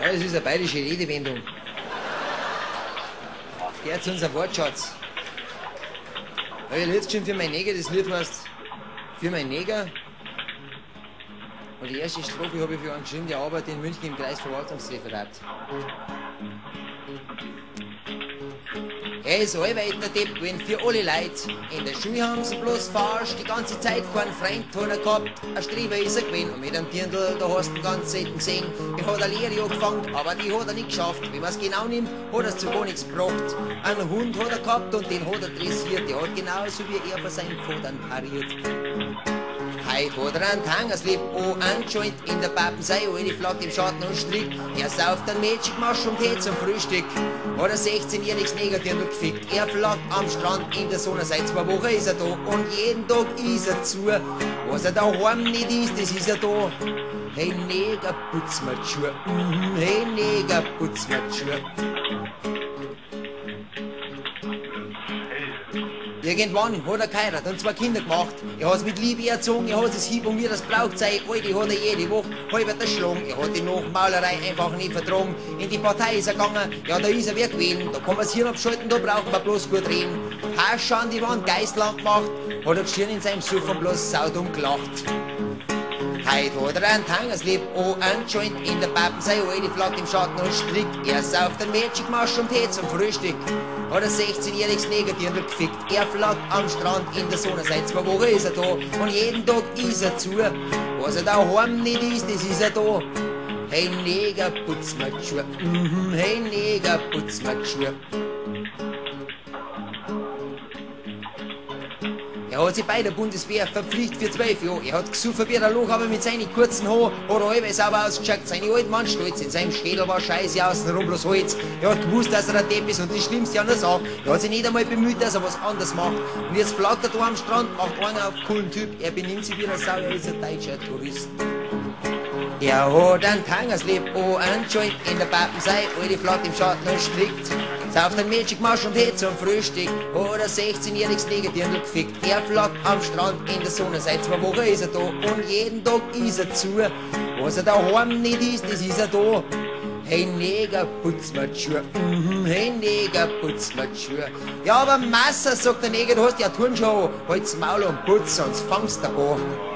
Ja, das ist eine bayerische Redewendung. Gehört zu unserem Wortschatz. Habe ich jetzt schon für mein Neger, das Lied heißt Für mein Neger. Und die erste Strophe habe ich für einen geschrieben, der arbeitet in München im Kreisverwaltungsreferat. Ist allweit der Depp wenn für alle Leute. In der Schule haben sie bloß verarscht, die ganze Zeit keinen Freund er gehabt. Ein Streber ist er gewesen und mit einem Dirndl, da hast du ihn ganz selten gesehen. Den hat er Lehre angefangen, aber die hat er nicht geschafft. Wenn man es genau nimmt, hat er es zu gar nichts gebracht. Einen Hund hat er gehabt und den hat er dressiert. Der hat genauso wie er von seinem Vater pariert. Er Tangerslip, oh, ein Joint in der Pappensei, oh, eine Flatte im Schatten und Strick. Er sauft ein Mädchen gemacht und Tee zum Frühstück. Ein 16-jähriges Negerdirndl gefickt. Er flatt am Strand in der Sonne, seit zwei Wochen ist er da und jeden Tag ist er zu. Was er daheim nicht ist, das ist er da. Hey Neger, putz mir die Schuhe. Mhm, hey Neger, putz mir die Schuhe. Irgendwann hat er geheiratet und zwei Kinder gemacht. Er hat es mit Liebe erzogen, er hat es hieb und wie das braucht sei. Alte hat er jede Woche halb erschlagen. Er hat die Nachmaulerei einfach nicht vertragen. In die Partei ist er gegangen, ja, da ist er wie gewesen. Da kann man das Hirn abschalten, da braucht man bloß gut reden. Hasch an die Wand, Geistland gemacht, hat er geschrien in seinem Suffen bloß saudum gelacht. Heid hat er ein Tangerslip, oh, ein Joint in der Pappensei, oh, die Flagge im Schatten und Strick. Er sauft ein Mädchen gemacht und Tee zum Frühstück. Hat ein 16-jähriges Negerdirndl gefickt. Er flaggt am Strand in der Sonne, seit zwei Wochen ist er da. Und jeden Tag ist er zu. Was er daheim nicht ist, das ist er da. Hey Neger, putz mir die Schuhe. Mhm, hey Neger, putz mir die Schuhe. Er hat sich bei der Bundeswehr verpflichtet für zwölf Jahre. Er hat gesucht wie der Loch, aber mit seinen kurzen Haaren hat er halb sauber ausgeschaut. Seine alten Mann stolz. In seinem Schädel war Scheiße außenrum bloß Holz. Er hat gewusst, dass er ein Depp ist und das Schlimmste an der Sache. Er hat sich nicht einmal bemüht, dass er was anderes macht. Und jetzt flattert er am Strand, macht einer auf coolen Typ. Er benimmt sich wie ein Sau, ist ein deutscher Tourist. Er hat ein Tangerslip, oh, ein Joint in der Pappensei, alte Flatte im Schatten und strickt. Sauft ein Mädchen gemacht und Tee zum Frühstück, ein 16-jähriges Negerdirndl gefickt. Er flackt am Strand in der Sonne, seit zwei Wochen ist er da und jeden Tag ist er zu. Was er daheim nicht ist, das ist er da. Hey Neger, putz mir die Schuhe. Mhm, hey Neger, putz mir die Schuhe. Ja, aber Massa, sagt der Neger, du hast ja Turnschuhe. Halt's Maul und putz, sonst fangst du an.